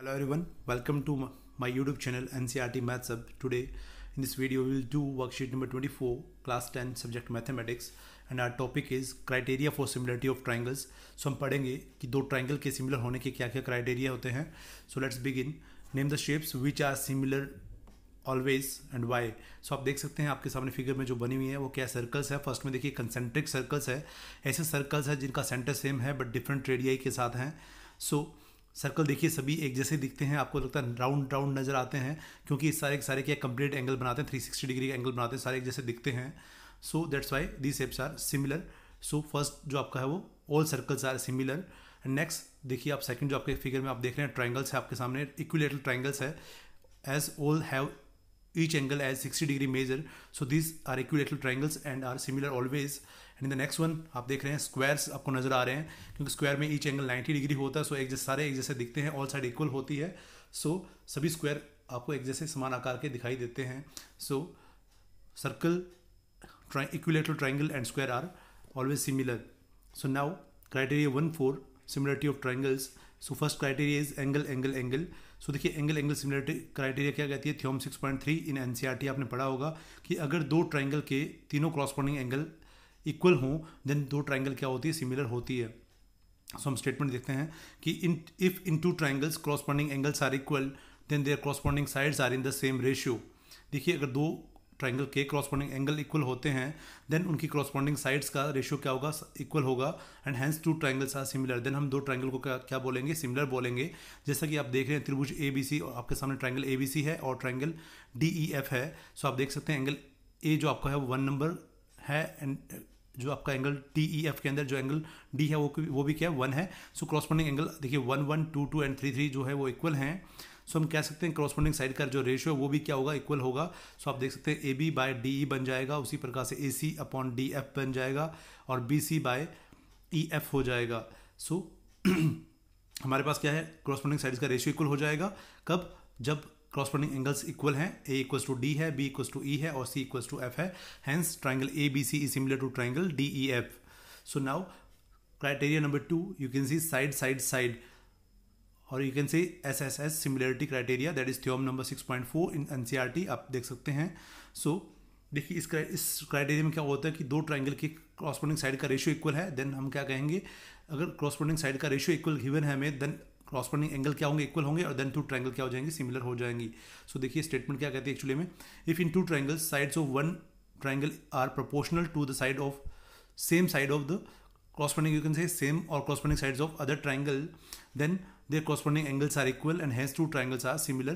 Hello everyone, welcome to my YouTube channel NCRT Maths Hub. Today in this video we will do worksheet number 24 class 10 subject mathematics and our topic is criteria for similarity of triangles. So हम पढ़ेंगे कि दो triangle के similar होने के क्या क्या criteria होते हैं so let's begin name the shapes which are similar always and why सो आप देख सकते हैं आपके सामने फिगर में जो बनी हुई है वो क्या सर्कल्स है फ़र्स्ट में देखिए कंसेंट्रिक सर्कल्स है ऐसे सर्कल्स है जिनका सेंटर सेम है बट डिफरेंट रेडियाई के साथ हैं सो so, सर्कल देखिए, सभी एक जैसे दिखते हैं, आपको लगता है राउंड राउंड नज़र आते हैं, क्योंकि सारे सारे के कंप्लीट एंगल बनाते हैं 360 डिग्री एंगल बनाते हैं, सारे एक जैसे दिखते हैं। So that's why the shapes are similar so first जो आपका है वो all circles are similar next देखिए आप सेकंड जो आपके फिगर में आप देख रहे हैं ट्राइंगल्स है आपके सामने इक्विलेटरल ट्राइंगल्स है। As all have each angle as 60 degree measure, so these are equilateral triangles and are similar always. And in the next one आप देख रहे हैं स्क्वायर्स आपको नज़र आ रहे हैं क्योंकि स्क्वायर में ईच एंगल 90 डिग्री होता है सो एक जैसे सारे एक जैसे दिखते हैं ऑल साइड इक्वल होती है। सो so, सभी स्क्वायर आपको एक जैसे समान आकार के दिखाई देते हैं। So circle equilateral triangle and square are always similar so now criteria one for similarity of triangles so first criteria is angle angle angle so देखिए एंगल एंगल सिमिलरिटी क्राइटेरिया क्या कहती है? थ्योम 6.3 इन एनसीईआरटी आपने पढ़ा होगा कि अगर दो ट्राइंगल के तीनों क्रॉसपॉन्डिंग एंगल इक्वल हों देन दो ट्राइंगल क्या होती है? सिमिलर होती है। सो so, हम स्टेटमेंट देखते हैं कि in if in two triangles corresponding angles are equal then their corresponding sides are in the same ratio देखिए अगर दो ट्राइंगल के क्रॉसपॉन्डिंग एंगल इक्वल होते हैं देन उनकी क्रॉसपॉन्डिंग साइड्स का रेशियो क्या होगा? इक्वल होगा। And hence two triangles are similar then हम दो ट्राइंगल को क्या क्या बोलेंगे? सिमिलर बोलेंगे। जैसा कि आप देख रहे हैं त्रिभुज ए बी सी और आपके सामने ट्राइंगल ए बी सी है और ट्राइंगल डी ई एफ़ है। सो so, आप देख सकते हैं एंगल ए जो आपका है वो वन नंबर है एंड जो आपका एंगल टी ई एफ़ के अंदर जो एंगल डी है, वो वो भी क्या है? वन है। सो क्रॉसपॉन्डिंग एंगल देखिए one one two two and three three जो है, वो इक्वल हैं। सो हम कह सकते हैं क्रॉसपॉन्डिंग साइड का जो रेशियो है, वो भी क्या होगा? इक्वल होगा। सो आप देख सकते हैं A B by D E बन जाएगा। उसी प्रकार से A C upon D F बन जाएगा और B C by E F हो जाएगा। सो हमारे पास क्या है? क्रॉसपॉन्डिंग साइड का रेशियो इक्वल हो जाएगा। कब? जब क्रॉसपॉन्डिंग एंगल्स इक्वल हैं ए इक्वल्स टू डी है बी इक्वल्स टू ई है और सी इक्वल्स टू एफ़ है. Hence triangle A B C is similar to triangle D E F so now criteria number two you can see side side side और you can say S S S similarity criteria that is theorem number six point four in N C R T आप देख सकते हैं. सो देखिए, इस इस criteria में क्या होता है कि दो ट्राइंगल के क्रॉसपोर्डिंग साइड का रेशियो इक्वल है देन हम क्या कहेंगे? अगर क्रॉसपोर्डिंग साइड का रेशियो इक्वल गिवन है हमें देन क्रॉसपोर्डिंग एंगल क्या होंगे इक्वल होंगे और देन टू ट्राइंगल क्या हो जाएँगे सिमिलर हो जाएँगी। सो so, देखिए स्टेटमेंट क्या कहती है एक्चुअली में if in two triangles sides of one triangle are proportional to the side of same side of the corresponding you can say same or corresponding sides of other triangle then their corresponding angles are equal and hence two triangles are similar.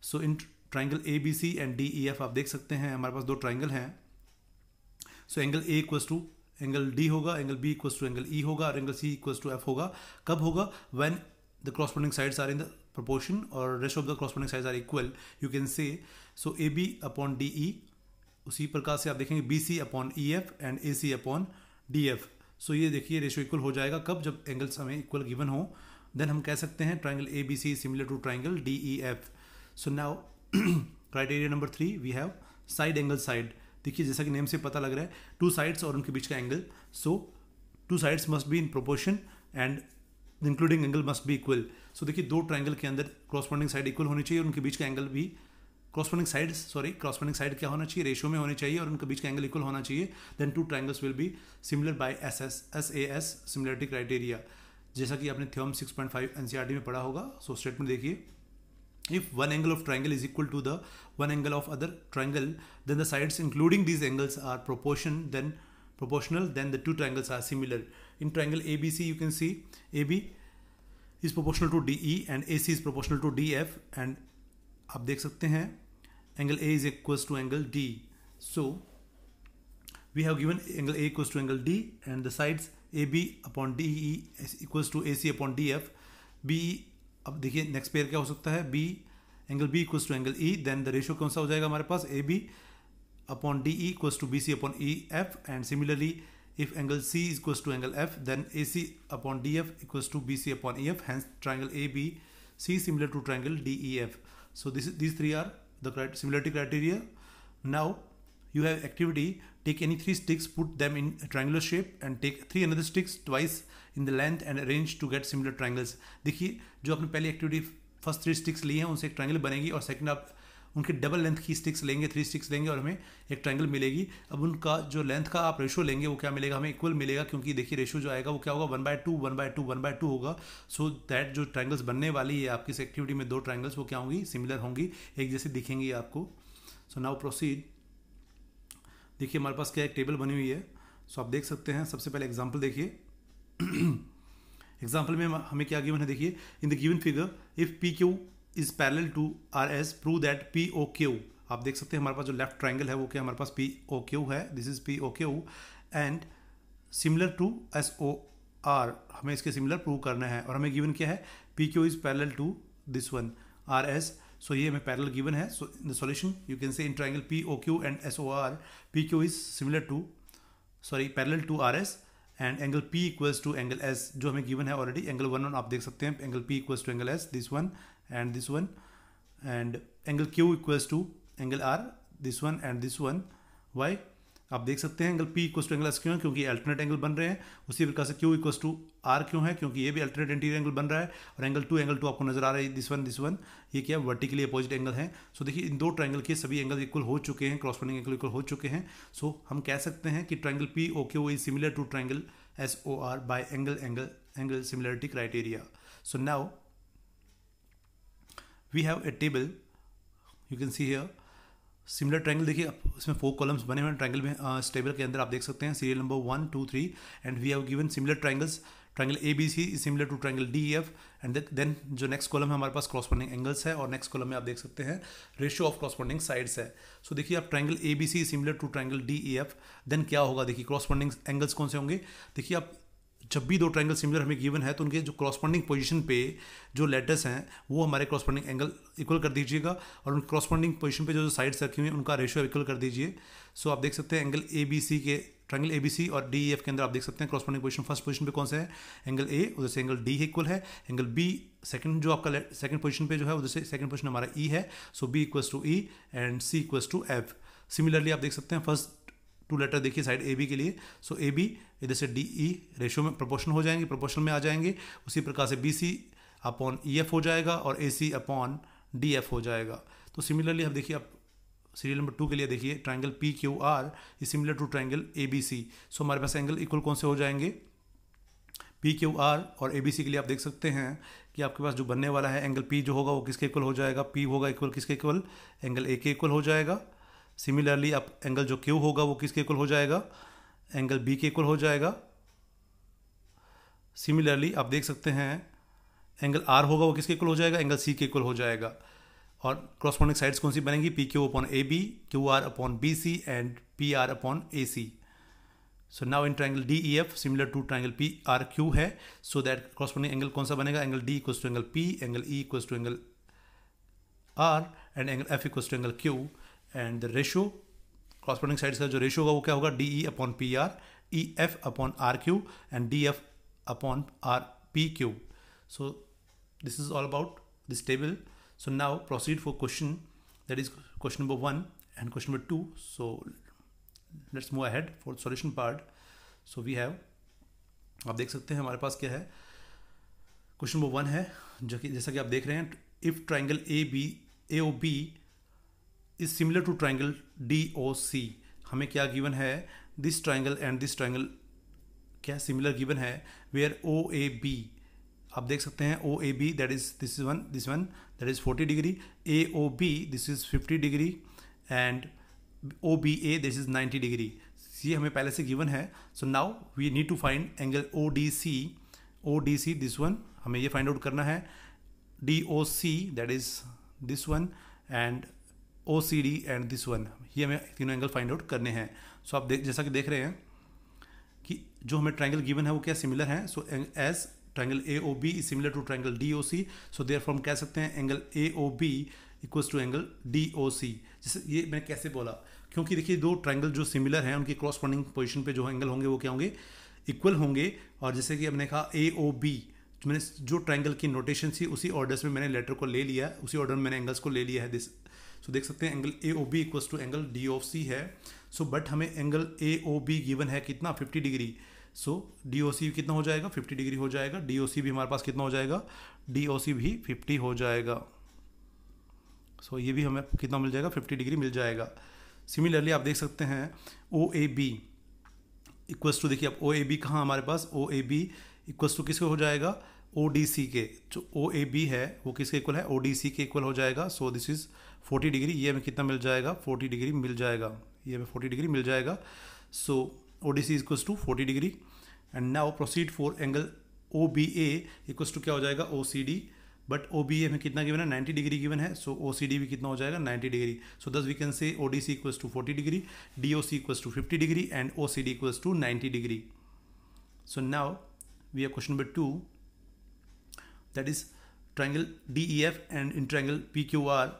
So in triangle ABC and DEF आप देख सकते हैं हमारे पास दो triangle हैं। So angle A equals to angle D होगा angle B equals to angle E होगा और angle C equals to F होगा। कब होगा? When the corresponding sides are in the proportion or rest of the corresponding sides are equal, you can say. So AB upon DE उसी प्रकार से आप देखेंगे B C upon E F and A C upon D F so ये देखिए ratio equal हो जाएगा। कब? जब एंगल्स हमें इक्वल गिवन हो देन हम कह सकते हैं triangle A B C similar to triangle D E F so now criteria number three we have side angle side देखिए, जैसा कि नेम से पता लग रहा है टू साइड्स और उनके बीच का angle so two sides must be in proportion and including angle must be equal so देखिए, दो ट्राइंगल के अंदर क्रॉसपॉन्डिंग साइड इक्वल होनी चाहिए उनके बीच का एंगल भी corresponding side sorry corresponding side क्या होना चाहिए? रेशियो में होनी चाहिए और उनके बीच का एंगल इक्वल होना चाहिए. Then two triangles will be similar by S S S A S similarity criteria जैसा कि आपने थ्योम 6.5 एनसीईआरटी में पढ़ा होगा सो स्टेटमेंट देखिए। If one angle of triangle is equal to the one angle of other triangle, then the sides including these angles are proportion, then proportional, then the two triangles are similar. In triangle abc you can see ab is proportional to de and ac is proportional to df and आप देख सकते हैं angle A is equals to angle D. So we have given angle A equals to angle D and the sides AB upon DE is equals to AC upon DF. BE अब देखिए next pair क्या हो सकता है B angle B equals to angle E then the ratio कौन सा हो जाएगा हमारे पास AB upon D E equals to B C upon E F and similarly if angle C is equals to angle F then AC upon DF equals to BC upon EF hence triangle ABC similar to triangle DEF so this is, these three are the similarity criteria. Now you have activity, take any three sticks, put them in a triangular shape and take three another sticks twice in the length and arrange to get similar triangles. देखिए जो आपने पहली activity first three sticks लिए हैं उनसे एक triangle बनेगी और सेकंड आप उनके डबल लेंथ की स्टिक्स लेंगे थ्री स्टिक्स लेंगे और हमें एक ट्रायंगल मिलेगी। अब उनका जो लेंथ का आप रेशो लेंगे वो क्या मिलेगा? हमें इक्वल मिलेगा क्योंकि देखिए रेशो जो आएगा वो क्या होगा? One by two one by two one by two होगा। सो दैट जो ट्रायंगल्स बनने वाली है आपकी इस एक्टिविटी में दो ट्रायंगल्स वो क्या होंगी? सिमिलर होंगी एक जैसे दिखेंगी आपको। सो नाउ प्रोसीड देखिए हमारे पास क्या एक टेबल बनी हुई है। सो so, आप देख सकते हैं सबसे पहले एग्ज़ाम्पल देखिए। एग्ज़ाम्पल में हमें क्या गिवन है? देखिए in the given figure if P Q is parallel to R S prove that P O Q आप देख सकते हैं हमारे पास जो लेफ़्ट ट्राइंगल है, वो क्या हमारे पास पी ओ क्यू है? This is P O Q and similar to S O R हमें इसके सिमिलर प्रूव करना है। और हमें गिवन क्या है? P Q is parallel to this one R S so ये हमें पैरेलल गिवन है। So in the solution you can say in triangle P O Q and S O R P Q is similar to sorry parallel to R S and angle P equals to angle S जो हमें given है already angle one आप देख सकते हैं angle P equals to angle S this one and this one and angle q equals to angle r this one and this one. Why? आप देख सकते हैं angle P equals to angle S क्यों है? क्योंकि अल्टरनेट एंगल बन रहे हैं। उसी प्रकार से Q इक्वस टू R क्यों है? क्योंकि ये भी अल्टरनेट इंटीरियर एंगल बन रहा है और एंगल टू एंगल टू आपको नज़र आ रहा है दिस वन दिस वन ये क्या वर्टिकली अपोजिट एंगल है। सो देखिए इन दो ट्राइंगल के सभी एंगल इक्वल हो चुके हैं क्रॉसपोंडिंग एंगल इक्वल हो चुके हैं। सो so, हम कह सकते हैं कि triangle P O Q is similar to triangle S O R by angle angle angle similarity criteria so now we have a table you can see here similar triangle देखिए इसमें फोर कॉलम्स बने हुए हैं। Triangle में इस table के अंदर आप देख सकते हैं serial number one two three and we have given similar triangles triangle A B C similar to triangle D F and then जो नेक्स्ट कॉलम है हमारे पास क्रॉसपॉन्डिंग एंगल्स है और नेक्स्ट कॉलम में आप देख सकते हैं रेशियो ऑफ़ क्रॉसपॉन्डिंग साइड्स है। सो so, देखिए आप triangle A B C similar to triangle D E F then क्या होगा? देखिए क्रॉसपॉन्डिंग एंगल्स कौन से होंगे? देखिए आप जब भी दो ट्रायंगल सिमिलर हमें गिवन है तो उनके जो क्रॉसपॉन्डिंग पोजीशन पे जो लेटर्स हैं, वो हमारे क्रॉसपॉन्डिंग एंगल इक्वल कर दीजिएगा और उन क्रॉसपॉन्डिंग पोजीशन पे जो साइड्स रखी हुई हैं, उनका रेशियो इक्वल कर दीजिए। सो आप देख सकते हैं एंगल ए बी सी के ट्रायंगल ए बी सी और डी एफ़ के अंदर आप देख सकते हैं क्रॉसपॉन्डिंग पोजीशन फ़र्स्ट पोजीशन पे कौन सा है? एंगल ए उधर से एंगल डी इक्वल है। एंगल बी सेकंड जो आपका सेकंड पोजीशन पे जो है, उधर से सेकंड पोजीशन हमारा ई e है। So B equals to E and C equals to F similarly आप देख सकते हैं फ़र्स्ट टू लेटर देखिए साइड ए बी के लिए। सो ए बी, इधर से डी ई रेशियो में प्रोपोर्शन हो जाएँगे, प्रोपोर्शन में आ जाएँगे। उसी प्रकार से B C upon E F हो जाएगा और A C upon D F हो जाएगा। तो सिमिलरली हम देखिए, आप सीरियल नंबर टू के लिए देखिए triangle P Q R is similar to triangle A B C. So हमारे पास एंगल इक्वल कौन से हो जाएँगे? पी क्यू आर और ए बी सी के लिए आप देख सकते हैं कि आपके पास जो बनने वाला है, एंगल पी जो होगा वो किसके इक्वल हो जाएगा? पी होगा इक्वल किसके इक्वल? एंगल ए के इक्वल हो जाएगा। सिमिलरली आप एंगल जो क्यू होगा, वो किसके इक्वल हो जाएगा? एंगल बी के इक्वल हो जाएगा। सिमिलरली आप देख सकते हैं एंगल आर होगा, वो किसके इक्वल हो जाएगा? एंगल सी के इक्वल हो जाएगा। और क्रॉसपॉन्डिंग साइड्स कौन सी बनेंगी? P Q upon A B Q R upon B C and P R upon A C so now in triangle D E F similar to triangle P R Q है. So that corresponding angle कौन सा बनेगा? Angle D equals to angle P angle E equals to angle R and angle F equals to angle Q and the ratio corresponding sides का जो ratio होगा वो क्या होगा? D E upon P R E F upon R Q and D F upon R P Q so this is all about this table so now proceed for question that is question number one and question number two so let's move ahead for solution part so we have आप देख सकते हैं हमारे पास क्या है? Question number one है, जो कि जैसा कि आप देख रहे हैं if triangle A B A O B is similar to triangle D O C हमें क्या गिवन है? This triangle and this triangle क्या सिमिलर गिवन है? वेयर ओ ए बी आप देख सकते हैं O A B that is this is one this one that is forty degree A O B this is fifty degree and O B A this is ninety degree ये हमें पहले से given है। So now we need to find angle O D C O D C this one हमें ये find out करना है। D O C that is this one and O C D and this one ये हमें तीनों angle find out करने हैं। सो so, आप देख जैसा कि देख रहे हैं कि जो हमें ट्राइंगल गिवन है वो क्या सिमिलर है? So as triangle A O B is similar to triangle D O C so therefore कह सकते हैं angle A O B equals to angle D O C जैसे ये मैं कैसे बोला? क्योंकि देखिए दो ट्राइंगल जो सिमिलर हैं उनकी क्रॉस क्रॉसपॉन्डिंग पोजिशन पर जो एंगल होंगे वो क्या होंगे? इक्वल होंगे। और जैसे कि हमने कहा ए ओ बी मैंने जो ट्राइंगल की नोटेशन थी उसी ऑर्डर्स में मैंने लेटर को ले लिया उसी ऑर्डर में मैंने एंगल्स को ले लिया है। दिस सो देख सकते हैं angle A O B equals to angle D of C है। सो so, बट हमें angle A O B given है कितना? Fifty degree so D O C कितना हो जाएगा? फिफ्टी डिग्री हो जाएगा। डी ओ सी भी हमारे पास कितना हो जाएगा? डी ओ सी भी फिफ्टी हो जाएगा। सो so, ये भी हमें कितना मिल जाएगा? फिफ्टी डिग्री मिल जाएगा। सिमिलरली आप देख सकते हैं O A B equals to देखिए अब ओ ए बी कहाँ हमारे पास? O A B equals to किसके हो जाएगा? ओ डी सी के। जो ओ ए बी है, वो किसके इक्वल है? ओ डी सी के इक्वल हो जाएगा। So this is forty degree ये हमें कितना मिल जाएगा? फोर्टी डिग्री मिल जाएगा। ये हमें फोर्टी डिग्री मिल जाएगा। So O D C equals to forty degree and now proceed for angle O B A equals to क्या हो जाएगा? O C D but O B A में कितना गिवन है? नाइन्टी डिग्री गिवन है। सो ओ C D भी कितना हो जाएगा? Ninety degree so thus we can say O D C equals to forty degree D O C equals to fifty degree and O C D equals to ninety degree so now we have question number two that is triangle DEF and in triangle PQR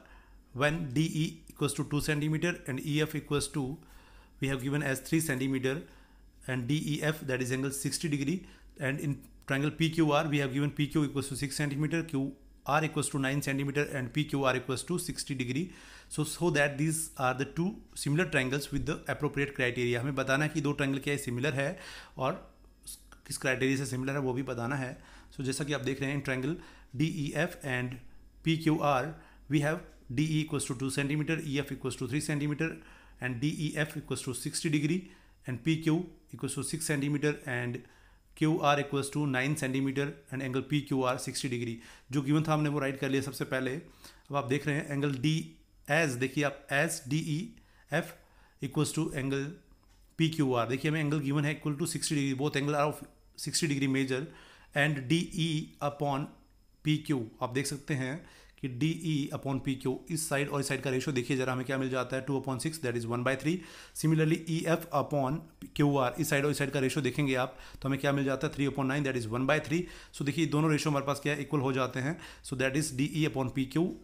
when DE equals to 2 centimeter and EF equals to we have given as 3 centimeter and DEF that is angle 60 degree and in triangle PQR we have given PQ equals to 6 centimeter QR equals to 9 centimeter and PQR equals to 60 degree so so that these are the two similar triangles with the appropriate criteria हमें बताना है कि दो triangle क्या है similar है और किस क्राइटेरिया से सिमिलर है वो भी बताना है। सो so, जैसा कि आप देख रहे हैं in triangle D E F and P Q R we have D E equals to two centimeter E F equals to three centimeter and D E F equals to sixty degree and P Q equals to six centimeter and Q R equals to nine centimeter and angle P Q R sixty degree जो given था हमने वो right कर लिया सबसे पहले। अब आप देख रहे हैं एंगल डी एज देखिए आप as D E F equals to angle P Q R देखिए हमें एंगल गिवन है equal to sixty degree both angle are of sixty degree measure and D E upon P Q. आप देख सकते हैं कि D E upon P Q, इस side और इस साइड का रेशो देखिए, जरा हमें क्या मिल जाता है? Two upon six that is one by three similarly E F upon Q R इस साइड और इस साइड का रेशो देखेंगे आप तो हमें क्या मिल जाता है? Three upon nine that is one by three so देखिए, दोनों रेशो हमारे पास क्या इक्वल हो जाते हैं। So that is D E upon P Q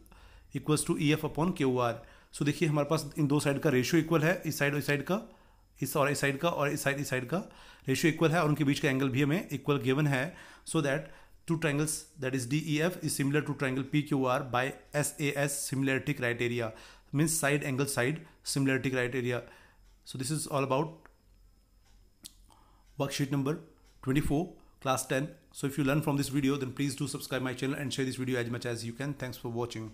equals to E F upon Q R so देखिए, हमारे पास इन दो साइड का रेशो इक्वल है, इस साइड और इस साइड का। इस और इस साइड का और इस साइड इस साइड का रेशियो इक्वल है और उनके बीच का एंगल भी हमें इक्वल गिवन है। So that two triangles that is D E F is similar to triangle P Q R by S A S similarity criteria means side angle side similarity criteria so this is all about worksheet number twenty four class ten so if you learn from this video then please do subscribe my channel and share this video as much as you can thanks for watching